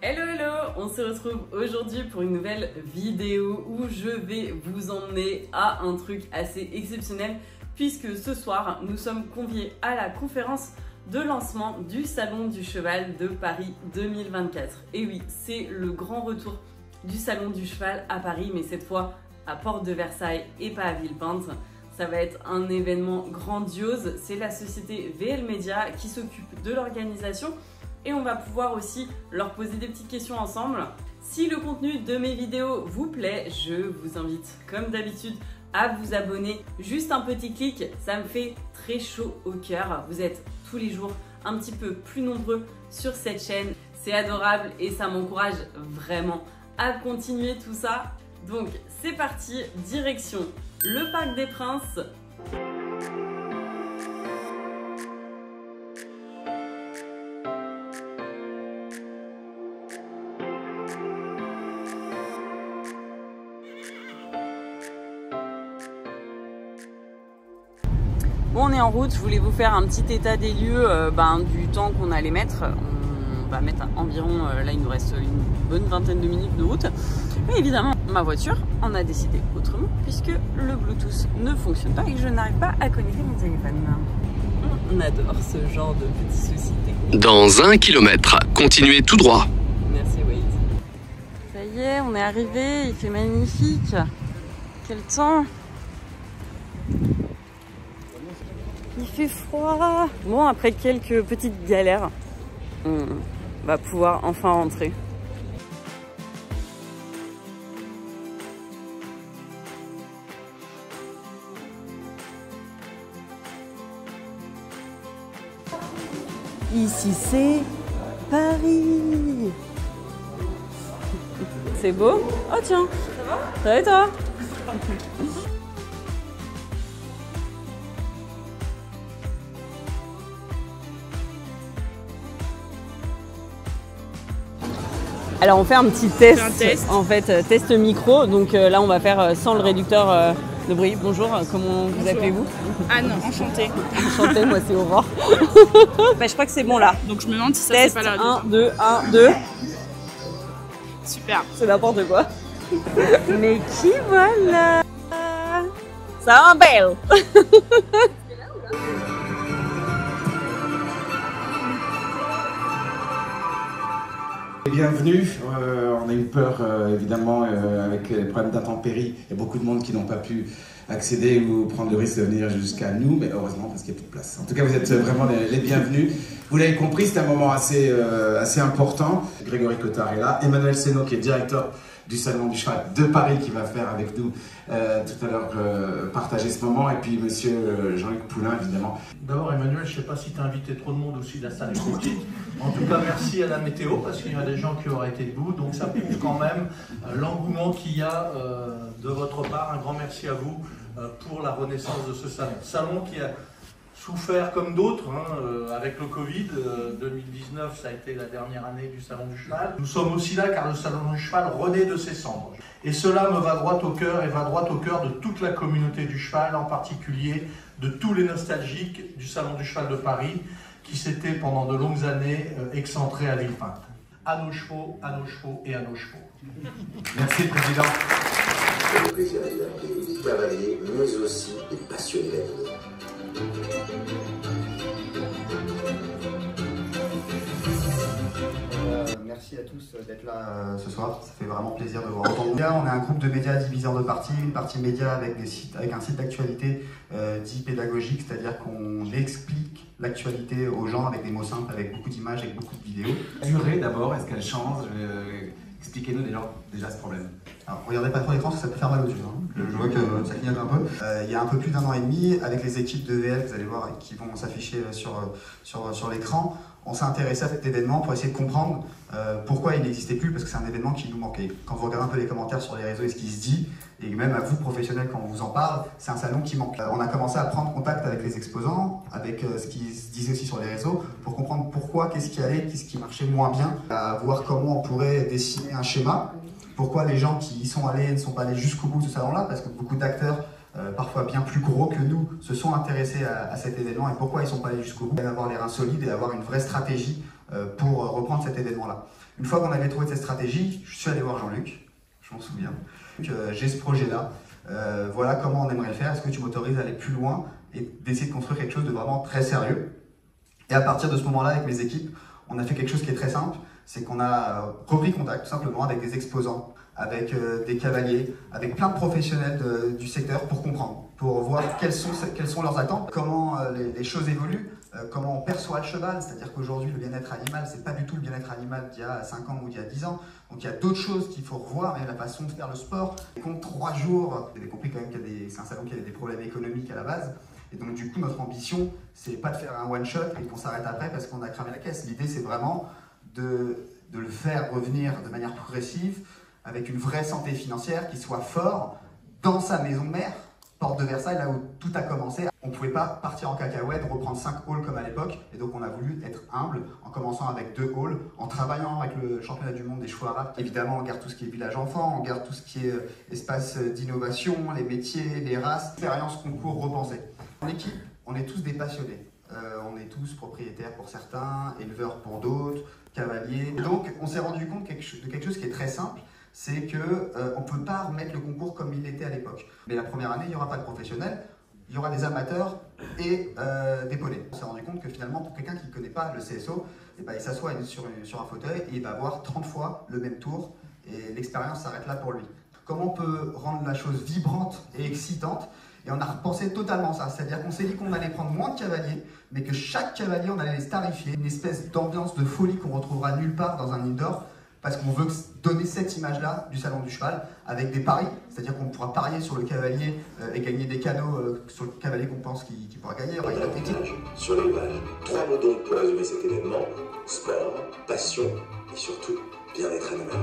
Hello hello, on se retrouve aujourd'hui pour une nouvelle vidéo où je vais vous emmener à un truc assez exceptionnel puisque ce soir nous sommes conviés à la conférence de lancement du Salon du Cheval de Paris 2024. Et oui, c'est le grand retour du Salon du Cheval à Paris mais cette fois à Porte de Versailles et pas à Villepinte. Ça va être un événement grandiose. C'est la société VL Media qui s'occupe de l'organisation et on va pouvoir aussi leur poser des petites questions ensemble. Si le contenu de mes vidéos vous plaît, je vous invite comme d'habitude à vous abonner. Juste un petit clic, ça me fait très chaud au cœur. Vous êtes tous les jours un petit peu plus nombreux sur cette chaîne. C'est adorable et ça m'encourage vraiment à continuer tout ça. Donc c'est parti, direction le Parc des Princes. En route. Je voulais vous faire un petit état des lieux euh, ben, du temps qu'on allait mettre. On va mettre environ, euh, là il nous reste une bonne vingtaine de minutes de route. Mais évidemment, ma voiture en a décidé autrement puisque le Bluetooth ne fonctionne pas et que je n'arrive pas à connecter mon téléphone. On adore ce genre de petits soucis techniques. Dans un kilomètre, continuez tout droit. Merci Wade. Ça y est, on est arrivé, il fait magnifique. Quel temps Il fait froid. Bon, après quelques petites galères, on va pouvoir enfin rentrer. Ici c'est Paris. C'est beau Oh tiens, ça va? Ça va et toi? Alors on fait un petit test, un test. en fait, euh, test micro. Donc euh, là on va faire euh, sans le réducteur euh, de bruit. Bonjour, comment vous appelez-vous? Anne, enchantée. Enchantée, moi c'est Aurore. bah, je crois que c'est bon là. Donc je me demande si ça Test c'est pas la 1, 2, 1, 2. Super. C'est n'importe quoi. Mais qui voilà? Ça va Bienvenue. Euh, on a eu peur, euh, évidemment, euh, avec les problèmes d'intempéries. Il y a beaucoup de monde qui n'ont pas pu accéder ou prendre le risque de venir jusqu'à nous, mais heureusement parce qu'il y a plus de place. En tout cas, vous êtes vraiment les, bienvenus. Vous l'avez compris, c'est un moment assez, assez important. Grégory Cotard est là. Emmanuel Seno, qui est directeur du Salon du Cheval de Paris, qui va faire avec nous euh, tout à l'heure euh, partager ce moment. Et puis, monsieur euh, Jean-Luc Poulain, évidemment, D'abord, Emmanuel, je ne sais pas si tu as invité trop de monde aussi, la salle est. En tout cas, merci à la météo, parce qu'il y a des gens qui auraient été debout. Donc, ça prouve quand même l'engouement qu'il y a de votre part. Un grand merci à vous pour la renaissance de ce salon. Salon qui a souffert comme d'autres hein, euh, avec le Covid. Euh, 2019, ça a été la dernière année du Salon du Cheval. Nous sommes aussi là car le Salon du Cheval renaît de ses cendres. Et cela me va droit au cœur et va droit au cœur de toute la communauté du cheval, en particulier de tous les nostalgiques du Salon du Cheval de Paris, qui s'étaient pendant de longues années euh, excentrés à Villepinte. À nos chevaux, à nos chevaux et à nos chevaux. merci, Président. le plaisir d'être cavalier, mais aussi des passionnés. Euh, merci à tous euh, d'être là euh, ce soir, ça fait vraiment plaisir de vous entendre. On est un groupe de médias divisé en deux parties, une partie média avec, un site d'actualité dit pédagogique, c'est-à-dire qu'on explique l'actualité aux gens avec des mots simples, avec beaucoup d'images, avec beaucoup de vidéos. Durée d'abord, est-ce qu'elle change Expliquez-nous déjà, déjà ce problème. Alors, regardez pas trop l'écran, parce que ça peut faire mal aux yeux. hein. Je, je vois que ça clignote un peu. Euh, il y a un peu plus d'un an et demi, avec les équipes de VL, vous allez voir, qui vont s'afficher sur, sur, sur l'écran, on s'est intéressé à cet événement pour essayer de comprendre euh, pourquoi il n'existait plus, parce que c'est un événement qui nous manquait. Quand vous regardez un peu les commentaires sur les réseaux et ce qui se dit, et même à vous professionnels quand on vous en parle, c'est un salon qui manque. Euh, on a commencé à prendre contact avec les exposants, avec euh, ce qui se disait aussi sur les réseaux, pour comprendre pourquoi, qu'est-ce qui allait, qu'est-ce qui marchait moins bien, à voir comment on pourrait dessiner un schéma pourquoi les gens qui y sont allés ne sont pas allés jusqu'au bout de ce salon-là, parce que beaucoup d'acteurs, euh, parfois bien plus gros que nous, se sont intéressés à, cet événement et pourquoi ils ne sont pas allés jusqu'au bout. Avoir les reins solides et avoir une vraie stratégie euh, pour reprendre cet événement-là. Une fois qu'on avait trouvé cette stratégie, je suis allé voir Jean-Luc, je m'en souviens, euh, j'ai ce projet-là, euh, voilà comment on aimerait le faire, est-ce que tu m'autorises à aller plus loin et d'essayer de construire quelque chose de vraiment très sérieux? Et à partir de ce moment-là, avec mes équipes, on a fait quelque chose qui est très simple, c'est qu'on a euh, repris contact simplement avec des exposants, avec euh, des cavaliers, avec plein de professionnels du secteur pour comprendre, pour voir quelles sont, leurs attentes, comment euh, les, choses évoluent, euh, comment on perçoit le cheval, c'est-à-dire qu'aujourd'hui le bien-être animal, c'est pas du tout le bien-être animal d'il y a 5 ans ou d'il y a 10 ans, donc il y a d'autres choses qu'il faut revoir, et la façon de faire le sport, compte 3 jours, vous avez compris quand même qu'il c'est un salon qui a des problèmes économiques à la base, et donc du coup notre ambition, c'est pas de faire un one-shot et qu'on s'arrête après parce qu'on a cramé la caisse, l'idée c'est vraiment de le faire revenir de manière progressive, avec une vraie santé financière, qui soit fort dans sa maison mère, porte de Versailles, là où tout a commencé. On ne pouvait pas partir en cacahuète, reprendre 5 halls comme à l'époque, et donc on a voulu être humble en commençant avec deux halls, en travaillant avec le championnat du monde des chevaux arabes. Évidemment, on garde tout ce qui est village enfant, on garde tout ce qui est euh, espace d'innovation, les métiers, les races, expérience concours repensée. En équipe, on est tous des passionnés. Euh, on est tous propriétaires pour certains, éleveurs pour d'autres, cavaliers. Donc on s'est rendu compte de quelque chose qui est très simple, c'est qu'on euh, ne peut pas remettre le concours comme il était à l'époque. Mais la première année, il n'y aura pas de professionnels, il y aura des amateurs et euh, des poneys. On s'est rendu compte que finalement, pour quelqu'un qui ne connaît pas le CSO, eh ben, il s'assoit sur, un fauteuil et il va avoir 30 fois le même tour et l'expérience s'arrête là pour lui. Comment on peut rendre la chose vibrante et excitante? Et on a repensé totalement ça, c'est-à-dire qu'on s'est dit qu'on allait prendre moins de cavaliers, mais que chaque cavalier, on allait les starifier, une espèce d'ambiance de folie qu'on retrouvera nulle part dans un indoor, parce qu'on veut donner cette image-là du salon du cheval avec des paris, c'est-à-dire qu'on pourra parier sur le cavalier euh, et gagner des cadeaux euh, sur le cavalier qu'on pense qu'il qu pourra gagner. Sur l'élevage. Trois mots donc pour résumer cet événement sport, passion et surtout bien-être animal.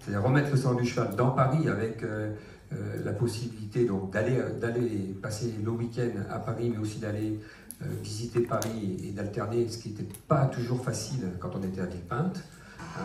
C'est-à-dire remettre le salon du cheval dans Paris avec euh, euh, la possibilité donc d'aller d'aller passer le week-end à Paris, mais aussi d'aller euh, visiter Paris et, et d'alterner, ce qui n'était pas toujours facile quand on était à Villepinte. Hein.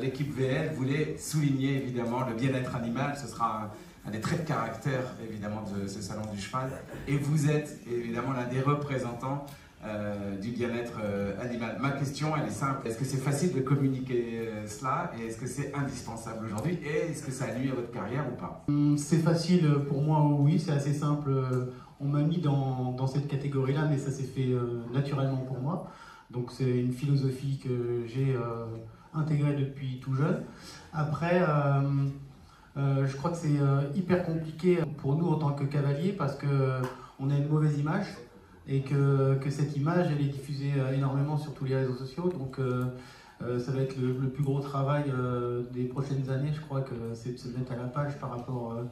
L'équipe VL voulait souligner évidemment le bien-être animal. Ce sera un, des traits de caractère évidemment de ce salon du cheval. Et vous êtes évidemment l'un des représentants euh, du bien-être euh, animal. Ma question, elle est simple. Est-ce que c'est facile de communiquer euh, cela? Et est-ce que c'est indispensable aujourd'hui? Et est-ce que ça nuit à votre carrière ou pas? Hum, C'est facile pour moi, oui, c'est assez simple. On m'a mis dans, cette catégorie-là, mais ça s'est fait euh, naturellement pour moi. Donc c'est une philosophie que j'ai euh, intégrée depuis tout jeune. Après, euh, euh, je crois que c'est euh, hyper compliqué pour nous en tant que cavaliers parce que on a une mauvaise image et que, que cette image elle est diffusée euh, énormément sur tous les réseaux sociaux. Donc euh, euh, ça va être le, le, plus gros travail euh, des prochaines années. Je crois que c'est de se mettre à la page par rapport euh,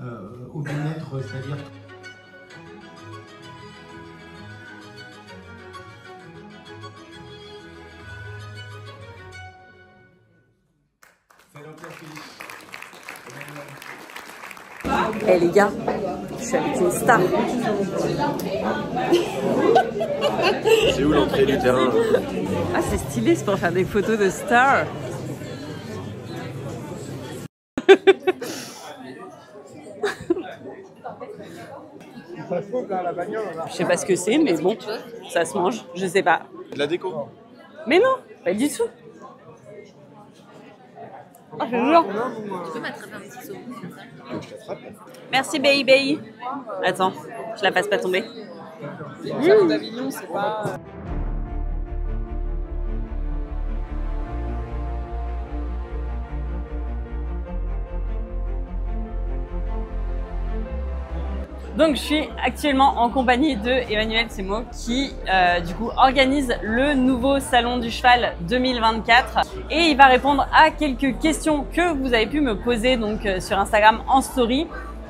euh, au bien-être, c'est-à-dire Eh les gars, je suis avec une star. C'est où l'entrée du terrain Ah c'est stylé, c'est pour faire des photos de stars. Je sais pas ce que c'est, mais bon, ça se mange. Je sais pas. De la déco Mais non, pas du tout. Ah, je jure. Tu peux m'attraper un petit saut Je t'attrape. Merci, baby. Attends, je la fasse pas tomber. Mmh. c'est pas. Donc je suis actuellement en compagnie de Emmanuel Semo qui euh, du coup organise le nouveau salon du cheval 2024 et il va répondre à quelques questions que vous avez pu me poser donc euh, sur Instagram en story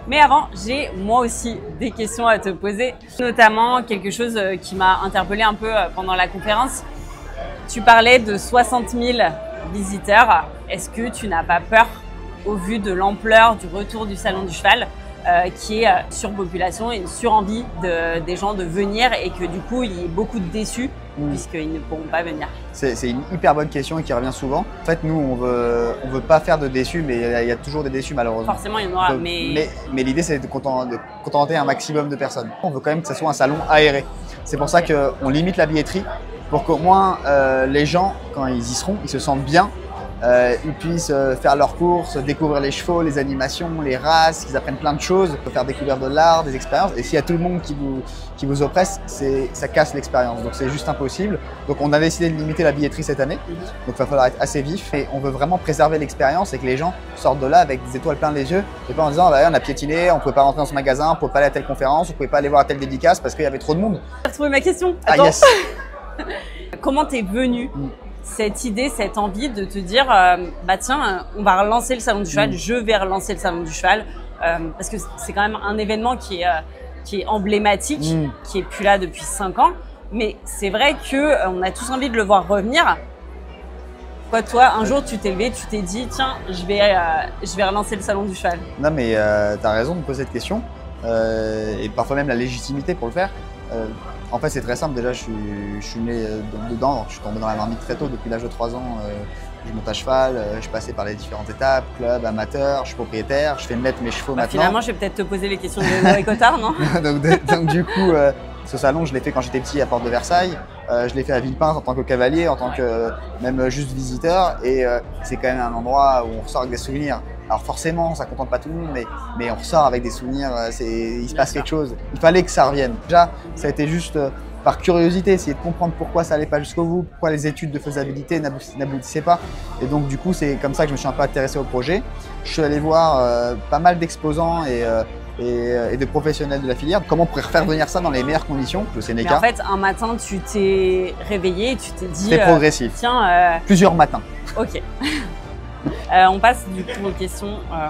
Mais avant, j'ai moi aussi des questions à te poser, notamment quelque chose euh, qui m'a interpellé un peu pendant la conférence. Tu parlais de 60 000 visiteurs. Est-ce que tu n'as pas peur, au vu de l'ampleur du retour du Salon du Cheval, euh, qui est euh, surpopulation et une surenvie de, des gens de venir et que du coup, il y ait beaucoup de déçus Mm. puisqu'ils ne pourront pas venir C'est une hyper bonne question et qui revient souvent. En fait, nous, on veut, on veut pas faire de déçus, mais il y a- y, a toujours des déçus malheureusement. Forcément, il y en aura, Donc, mais- mais, mais l'idée, c'est de, content- de contenter un maximum de personnes. On veut quand même que ce soit un salon aéré. C'est pour ça qu'on limite la billetterie, pour qu'au moins euh, les gens, quand ils y seront, ils se sentent bien. Euh, ils puissent euh, faire leurs courses, découvrir les chevaux, les animations, les races, qu'ils apprennent plein de choses, faire découvrir de l'art, des expériences. Et s'il y a tout le monde qui vous, qui vous oppresse, ça casse l'expérience. Donc c'est juste impossible. Donc on a décidé de limiter la billetterie cette année. Donc il va falloir être assez vif et on veut vraiment préserver l'expérience et que les gens sortent de là avec des étoiles plein les yeux et pas en disant bah, on a piétiné, on pouvait pas rentrer dans ce magasin, on pouvait pas aller à telle conférence, on pouvait pas aller voir à telle dédicace parce qu'il y avait trop de monde. J'ai retrouvé ma question. Ah Attends. yes Comment t'es venu cette idée, cette envie de te dire, euh, bah tiens, on va relancer le salon du cheval, Mm. je vais relancer le salon du cheval, euh, parce que c'est quand même un événement qui est, euh, qui est emblématique, Mm. qui est plus là depuis cinq ans, mais c'est vrai que on a tous envie de le voir revenir. Quoi, toi, un jour, tu t'es levé, tu t'es dit, tiens, je vais, je vais relancer le salon du cheval. Non mais euh, t'as raison de poser cette question et parfois même la légitimité pour le faire. En fait c'est très simple, déjà je suis, je suis né euh, de- dedans, je suis tombé dans la marmite très tôt, depuis l'âge de 3 ans euh, je monte à cheval, euh, je suis passé par les différentes étapes, club, amateur, je suis propriétaire, je fais mettre mes chevaux Bah, maintenant. finalement, je vais peut-être te poser les questions de Cotard, non donc, du coup, euh, ce salon, je l'ai fait quand j'étais petit à Porte de Versailles. Euh, je l'ai fait à Villepinte en tant que cavalier, en tant que euh, même juste visiteur. Et c'est quand même un endroit où on ressort avec des souvenirs. Alors forcément, ça contente pas tout le monde, mais, mais on ressort avec des souvenirs. euh, il se passe quelque chose. Il fallait que ça revienne. Déjà, ça a été juste euh, par curiosité, essayer de comprendre pourquoi ça allait pas jusqu'au bout, pourquoi les études de faisabilité n'aboutissaient pas. Et donc du coup, c'est comme ça que je me suis un peu intéressé au projet. Je suis allé voir euh, pas mal d'exposants et, euh, et, et de professionnels de la filière. Comment on pourrait faire venir ça dans les meilleures conditions Le Sénéca. en fait, un matin, tu t'es réveillé et tu t'es dit. C'est euh, progressif. Tiens, Plusieurs matins. ok. Euh, on passe du coup aux questions euh,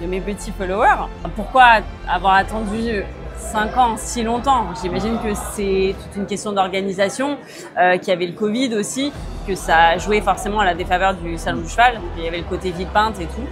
de mes petits followers. Pourquoi avoir attendu 5 ans, si longtemps? J'imagine que c'est toute une question d'organisation, euh, qu'il y avait le Covid aussi, que ça joué forcément à la défaveur du salon du cheval. Il y avait le côté ville peinte et tout.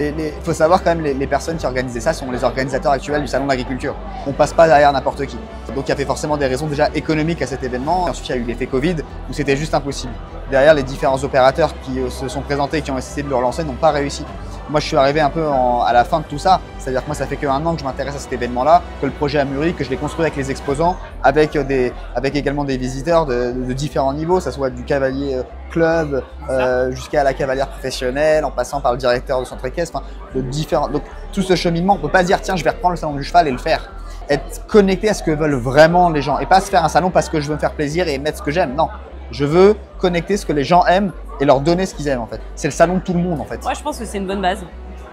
Il faut savoir quand même, les, personnes qui organisaient ça sont les organisateurs actuels du salon de l'agriculture. On passe pas derrière n'importe qui. Donc il y avait forcément des raisons déjà économiques à cet événement. Ensuite il y a eu l'effet Covid où c'était juste impossible. Derrière, les différents opérateurs qui euh, se sont présentés et qui ont essayé de le relancer n'ont pas réussi. Moi je suis arrivé un peu en- à la fin de tout ça. C'est-à-dire que moi ça fait qu'un an que je m'intéresse à cet événement-là, que le projet a mûri, que je l'ai construit avec les exposants, avec, des, avec également des visiteurs de, de différents niveaux, que ce soit du cavalier euh, club euh, jusqu'à la cavalière professionnelle, en passant par le directeur de centre équestre, de différents. Donc tout ce cheminement, on peut pas dire tiens je vais reprendre le salon du cheval et le faire. Être connecté à ce que veulent vraiment les gens et pas se faire un salon parce que je veux me faire plaisir et mettre ce que j'aime. Non, je veux connecter ce que les gens aiment et leur donner ce qu'ils aiment en fait. C'est le salon de tout le monde en fait. Moi, je pense que c'est une bonne base.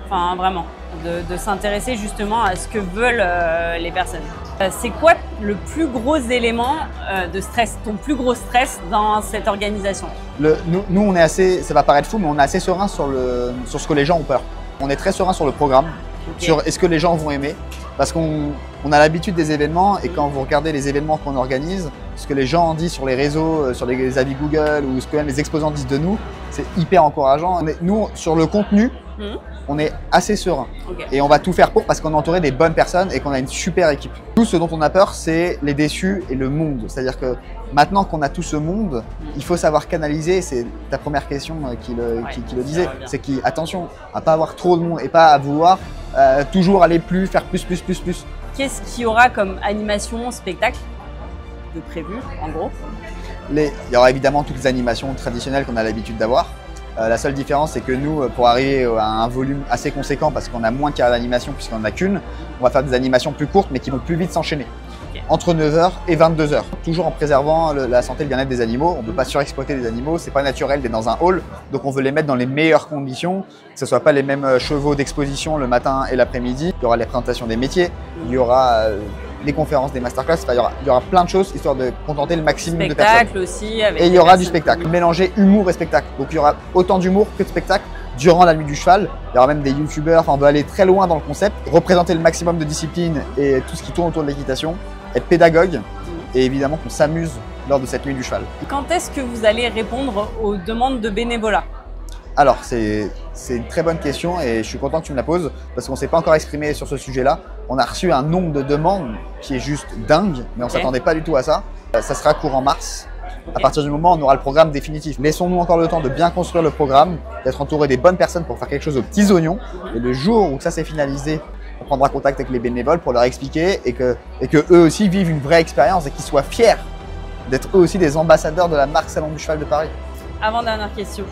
Enfin, vraiment, de, de s'intéresser justement à ce que veulent euh, les personnes. Euh, c'est quoi le plus gros élément euh, de stress, ton plus gros stress dans cette organisation? Le- nous, nous, on est assez, ça va paraître fou, mais on est assez serein sur, le, sur ce que les gens ont peur. On est très serein sur le programme, sur est-ce que les gens vont aimer. Parce qu'on on a l'habitude des événements et quand vous regardez les événements qu'on organise, ce que les gens en disent sur les réseaux, euh, sur les avis Google ou ce que même les exposants disent de nous, c'est hyper encourageant. Nous, sur le contenu, Mhm. on est assez serein. Et on va tout faire pour parce qu'on est entouré des bonnes personnes et qu'on a une super équipe. Tout ce dont on a peur, c'est les déçus et le monde. C'est-à-dire que maintenant qu'on a tout ce monde, il faut savoir canaliser. C'est ta première question euh, qui le, qui, qui le disait. C'est qui, attention, à pas avoir trop de monde et pas à vouloir euh, toujours aller plus, faire plus, plus, plus, plus. Qu'est-ce qu'il y aura comme animation, spectacle de prévu, en gros il y aura évidemment toutes les animations traditionnelles qu'on a l'habitude d'avoir. Euh, la seule différence, c'est que nous, euh, pour arriver à un volume assez conséquent, parce qu'on a moins carrières d'animation puisqu'on n'en a qu'une, on va faire des animations plus courtes mais qui vont plus vite s'enchaîner. Entre 9h et 22h, toujours en préservant le- la santé et le bien-être des animaux. On ne peut pas surexploiter les animaux, c'est pas naturel d'être dans un hall, donc on veut les mettre dans les meilleures conditions, que ce soit pas les mêmes euh, chevaux d'exposition le matin et l'après-midi. Il y aura les présentations des métiers, il y aura euh, les conférences, des masterclass, Enfin, il, y aura, il y aura plein de choses histoire de contenter le maximum de personnes. Spectacle aussi. Avec Et il y des aura du spectacle, mélanger humour et spectacle. Donc il y aura autant d'humour que de spectacle durant la nuit du cheval. Il y aura même des youtubeurs, enfin on veut aller très loin dans le concept, représenter le maximum de disciplines et tout ce qui tourne autour de l'équitation, être pédagogue et évidemment qu'on s'amuse lors de cette nuit du cheval. Quand est-ce que vous allez répondre aux demandes de bénévolat? Alors c'est une très bonne question et je suis content que tu me la poses parce qu'on ne s'est pas encore exprimé sur ce sujet-là. On a reçu un nombre de demandes qui est juste dingue, mais on Ok. s'attendait pas du tout à ça. Euh, Ça sera courant mars. À partir du moment où on aura le programme définitif. Laissons-nous encore le temps de bien construire le programme, d'être entouré des bonnes personnes pour faire quelque chose aux petits oignons. Et le jour où ça c'est finalisé, on prendra contact avec les bénévoles pour leur expliquer et que, et que eux aussi vivent une vraie expérience et qu'ils soient fiers d'être eux aussi des ambassadeurs de la marque Salon du Cheval de Paris. Avant-dernière question.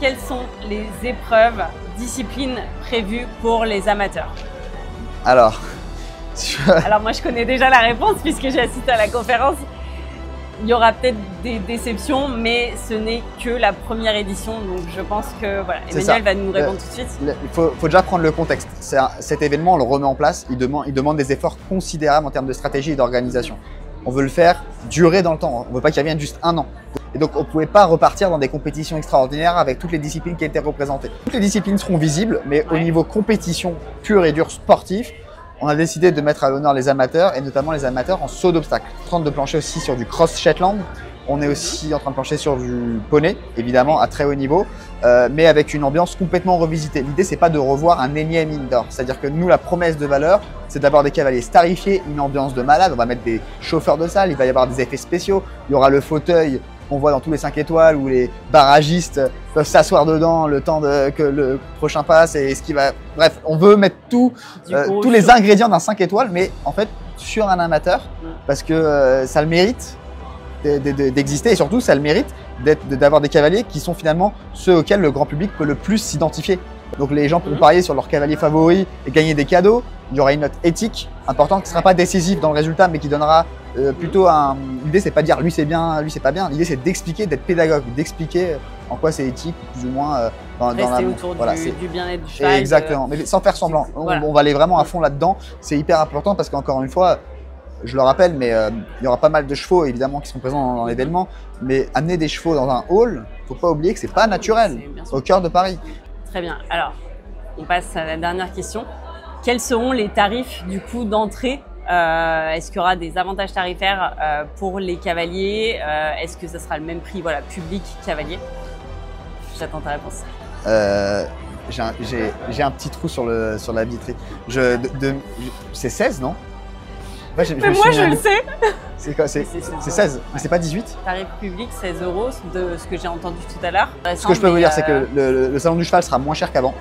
Quelles sont les épreuves, disciplines prévues pour les amateurs? Alors, je- Alors moi je connais déjà la réponse puisque j'ai assisté à la conférence. Il y aura peut-être des déceptions, mais ce n'est que la première édition, donc je pense que voilà, Emmanuel va nous répondre tout de suite. Il faut, faut déjà prendre le contexte. Un- cet événement, on le remet en place. Il demande, il demande des efforts considérables en termes de stratégie et d'organisation. On veut le faire durer dans le temps. On veut pas qu'il revienne juste un an. Et donc, on pouvait pas repartir dans des compétitions extraordinaires avec toutes les disciplines qui étaient représentées. Toutes les disciplines seront visibles, mais au niveau compétition pure et dure sportif, on a décidé de mettre à l'honneur les amateurs et notamment les amateurs en saut d'obstacles. En train de plancher aussi sur du cross Shetland. On est aussi en train de plancher sur du poney, évidemment, à très haut niveau, euh, mais avec une ambiance complètement revisitée. L'idée, c'est pas de revoir un énième indoor. C'est-à-dire que nous, la promesse de valeur, c'est d'avoir des cavaliers starifiés, une ambiance de malade. On va mettre des chauffeurs de salle, il va y avoir des effets spéciaux, il y aura le fauteuil qu'on voit dans tous les 5 étoiles où les barragistes peuvent s'asseoir dedans le temps de, que le prochain passe et ce qui va. Bref, on veut mettre tout, euh, tous les ingrédients d'un 5 étoiles, mais en fait sur un amateur, parce que euh, ça le mérite de- de- de- d'exister et surtout ça le mérite d'avoir des cavaliers qui sont finalement ceux auxquels le grand public peut le plus s'identifier. Donc les gens pourront parier sur leur cavalier favori et gagner des cadeaux. Il y aura une note éthique importante qui ne sera pas décisive dans le résultat, mais qui donnera euh, plutôt un. L'idée c'est pas de dire lui c'est bien, lui c'est pas bien. L'idée c'est d'expliquer, d'être pédagogue, d'expliquer en quoi c'est éthique, plus ou moins euh, dans, dans Rester la. autour voilà, du, c'est- du bien-être du cheval. Exactement, mais sans faire semblant. On, Voilà. on va aller vraiment à fond là-dedans. C'est hyper important parce qu'encore une fois, je le rappelle, mais euh, il y aura pas mal de chevaux évidemment qui seront présents dans, dans l'événement. Mais amener des chevaux dans un hall, faut pas oublier que c'est pas naturel au cœur de Paris. Très bien. Alors, on passe à la dernière question. Quels seront les tarifs du coup d'entrée Euh, Est-ce qu'il y aura des avantages tarifaires euh, pour les cavaliers Euh, Est-ce que ça sera le même prix, voilà, public cavalier? J'attends ta réponse. J'ai un, petit trou sur, la vitrine. C'est 16, non? Ouais, j'ai- Mais moi, je le sais. C'est quoi C'est C'est 16 c'est 16, mais c'est pas 18 Tarif public 16 euros, de ce que j'ai entendu tout à l'heure. Ce que je peux vous dire, c'est euh, que le, le- le salon du cheval sera moins cher qu'avant,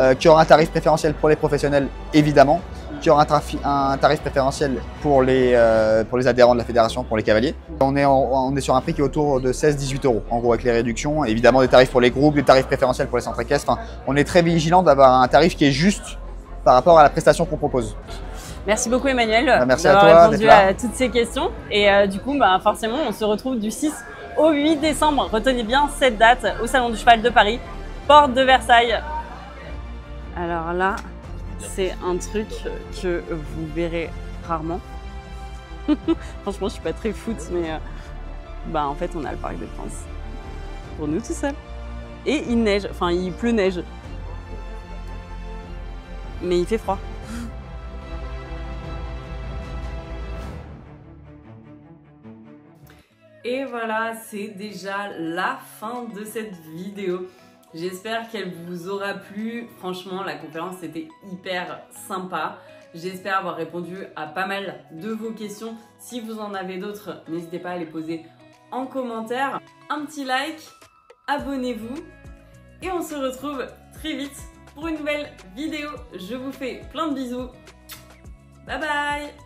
euh, qu'il y aura un tarif préférentiel pour les professionnels, évidemment, qu'il y aura un, tarif préférentiel pour les, euh, pour les adhérents de la fédération, pour les cavaliers. On est, en- on est sur un prix qui est autour de 16-18 euros, en gros, avec les réductions. Évidemment, des tarifs pour les groupes, des tarifs préférentiels pour les centres équestres. Enfin, on est très vigilant d'avoir un tarif qui est juste par rapport à la prestation qu'on propose. Merci beaucoup Emmanuel Bah, merci à d'avoir toi répondu à toutes ces questions. Et euh, du coup, bah, forcément, on se retrouve du 6 au 8 décembre. Retenez bien cette date au Salon du Cheval de Paris, porte de Versailles. Alors là, c'est un truc que vous verrez rarement. Franchement, je suis pas très foot, mais euh, bah en fait, on a le Parc des Princes pour nous tout seul. Et il neige, enfin il pleut neige, mais il fait froid. Et voilà, c'est déjà la fin de cette vidéo. J'espère qu'elle vous aura plu. Franchement, la conférence était hyper sympa. J'espère avoir répondu à pas mal de vos questions. Si vous en avez d'autres, n'hésitez pas à les poser en commentaire. Un petit like, abonnez-vous et on se retrouve très vite pour une nouvelle vidéo. Je vous fais plein de bisous. Bye bye